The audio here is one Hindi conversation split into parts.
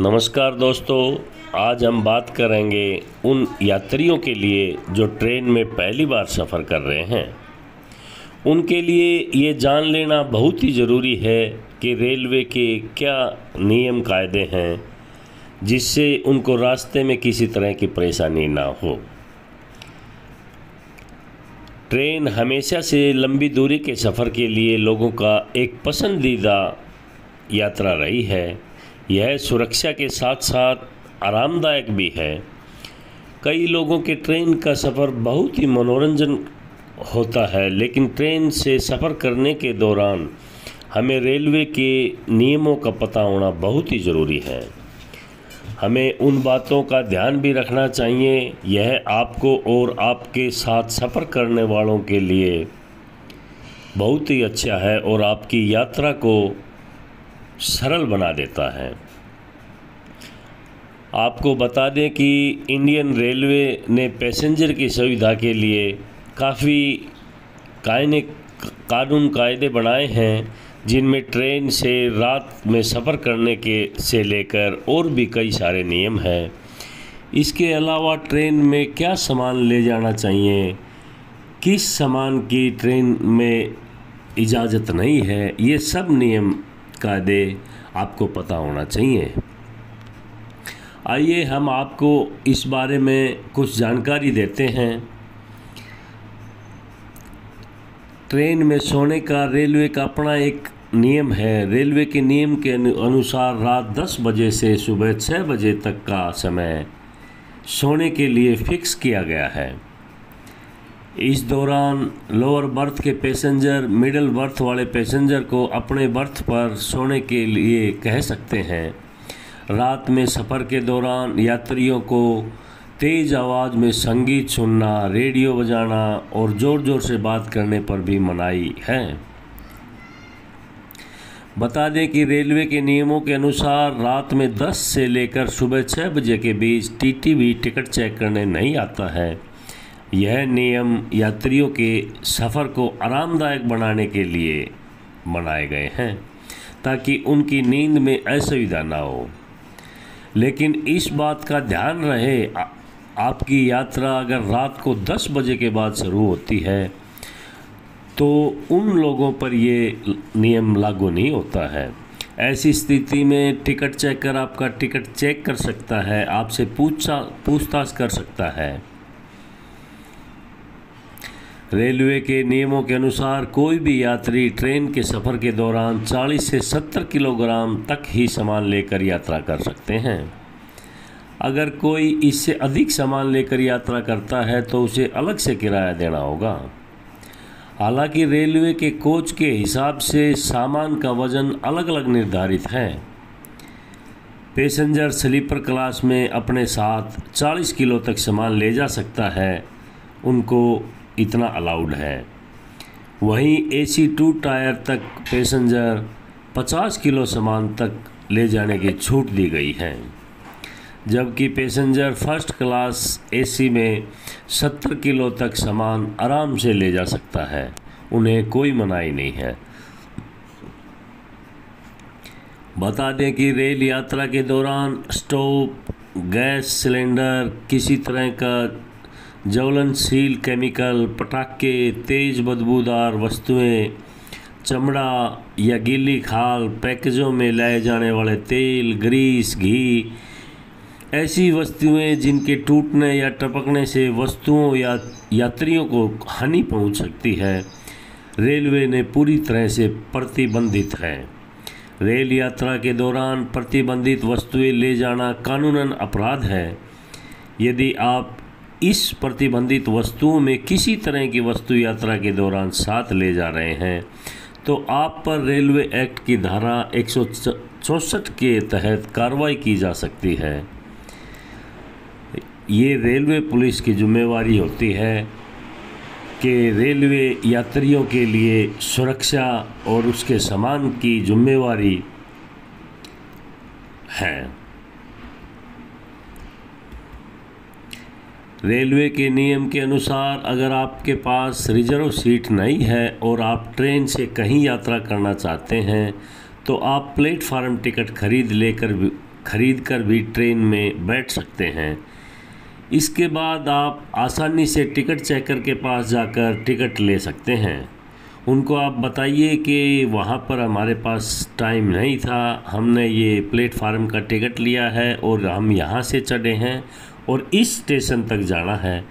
नमस्कार दोस्तों, आज हम बात करेंगे उन यात्रियों के लिए जो ट्रेन में पहली बार सफ़र कर रहे हैं। उनके लिए ये जान लेना बहुत ही ज़रूरी है कि रेलवे के क्या नियम कायदे हैं, जिससे उनको रास्ते में किसी तरह की परेशानी ना हो। ट्रेन हमेशा से लंबी दूरी के सफ़र के लिए लोगों का एक पसंदीदा यात्रा रही है। यह सुरक्षा के साथ साथ आरामदायक भी है। कई लोगों के ट्रेन का सफ़र बहुत ही मनोरंजन होता है, लेकिन ट्रेन से सफ़र करने के दौरान हमें रेलवे के नियमों का पता होना बहुत ही ज़रूरी है। हमें उन बातों का ध्यान भी रखना चाहिए। यह आपको और आपके साथ सफ़र करने वालों के लिए बहुत ही अच्छा है और आपकी यात्रा को सरल बना देता है। आपको बता दें कि इंडियन रेलवे ने पैसेंजर की सुविधा के लिए काफ़ी कायने, कानून कायदे बनाए हैं, जिनमें ट्रेन से रात में सफ़र करने के, से लेकर और भी कई सारे नियम हैं। इसके अलावा ट्रेन में क्या सामान ले जाना चाहिए? किस सामान की ट्रेन में इजाज़त नहीं है? ये सब नियम कायदे आपको पता होना चाहिए। आइए हम आपको इस बारे में कुछ जानकारी देते हैं। ट्रेन में सोने का रेलवे का अपना एक नियम है। रेलवे के नियम के अनुसार रात 10 बजे से सुबह 6 बजे तक का समय सोने के लिए फिक्स किया गया है। इस दौरान लोअर बर्थ के पैसेंजर मिडिल बर्थ वाले पैसेंजर को अपने बर्थ पर सोने के लिए कह सकते हैं। रात में सफ़र के दौरान यात्रियों को तेज़ आवाज़ में संगीत सुनना रेडियो बजाना और ज़ोर ज़ोर से बात करने पर भी मनाही है। बता दें कि रेलवे के नियमों के अनुसार रात में 10 से लेकर सुबह 6 बजे के बीच टीटीवी टिकट चेक करने नहीं आता है। यह नियम यात्रियों के सफ़र को आरामदायक बनाने के लिए बनाए गए हैं, ताकि उनकी नींद में असुविधा ना हो। लेकिन इस बात का ध्यान रहे आपकी यात्रा अगर रात को 10 बजे के बाद शुरू होती है तो उन लोगों पर ये नियम लागू नहीं होता है। ऐसी स्थिति में टिकट चेकर आपका टिकट चेक कर सकता है, आपसे पूछा, पूछताछ कर सकता है। रेलवे के नियमों के अनुसार कोई भी यात्री ट्रेन के सफ़र के दौरान 40 से 70 किलोग्राम तक ही सामान लेकर यात्रा कर सकते हैं। अगर कोई इससे अधिक सामान लेकर यात्रा करता है तो उसे अलग से किराया देना होगा। हालाँकि रेलवे के कोच के हिसाब से सामान का वज़न अलग अलग निर्धारित है। पैसेंजर स्लीपर क्लास में अपने साथ 40 किलो तक सामान ले जा सकता है। उनको इतना अलाउड है। वहीं एसी टू टायर तक पैसेंजर 50 किलो सामान तक ले जाने की छूट दी गई है। जबकि पैसेंजर फ़र्स्ट क्लास एसी में 70 किलो तक सामान आराम से ले जा सकता है। उन्हें कोई मनाही नहीं है। बता दें कि रेल यात्रा के दौरान स्टोव गैस सिलेंडर, किसी तरह का ज्वलनशील केमिकल, पटाखे, तेज़ बदबूदार वस्तुएँ, चमड़ा या गीली खाल पैकेजों में लाए जाने वाले तेल, ग्रीस, घी, ऐसी वस्तुएँ जिनके टूटने या टपकने से वस्तुओं या यात्रियों को हानि पहुँच सकती है। रेलवे ने पूरी तरह से प्रतिबंधित है। रेल यात्रा के दौरान प्रतिबंधित वस्तुएँ ले जाना कानूनन अपराध है। यदि आप इस प्रतिबंधित वस्तुओं में किसी तरह की वस्तु यात्रा के दौरान साथ ले जा रहे हैं तो आप पर रेलवे एक्ट की धारा एक के तहत कार्रवाई की जा सकती है। ये रेलवे पुलिस की जिम्मेवारी होती है कि रेलवे यात्रियों के लिए सुरक्षा और उसके सामान की जिम्मेवारी है। रेलवे के नियम के अनुसार अगर आपके पास रिज़र्व सीट नहीं है और आप ट्रेन से कहीं यात्रा करना चाहते हैं तो आप प्लेटफार्म टिकट खरीद लेकर खरीद कर भी ट्रेन में बैठ सकते हैं। इसके बाद आप आसानी से टिकट चेकर के पास जाकर टिकट ले सकते हैं। उनको आप बताइए कि वहाँ पर हमारे पास टाइम नहीं था, हमने ये प्लेटफार्म का टिकट लिया है और हम यहाँ से चढ़े हैं और इस स्टेशन तक जाना है,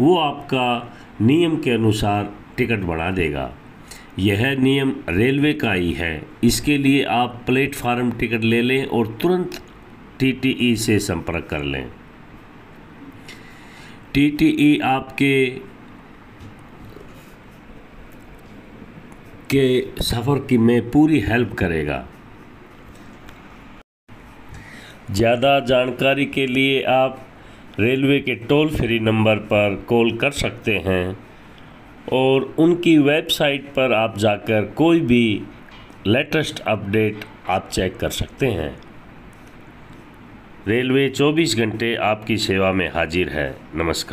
वो आपका नियम के अनुसार टिकट बढ़ा देगा। यह नियम रेलवे का ही है। इसके लिए आप प्लेटफार्म टिकट ले लें और तुरंत टीटीई से संपर्क कर लें। टीटीई आपके के सफ़र की में पूरी हेल्प करेगा। ज़्यादा जानकारी के लिए आप रेलवे के टोल फ्री नंबर पर कॉल कर सकते हैं और उनकी वेबसाइट पर आप जाकर कोई भी लेटेस्ट अपडेट आप चेक कर सकते हैं। रेलवे 24 घंटे आपकी सेवा में हाजिर है। नमस्कार।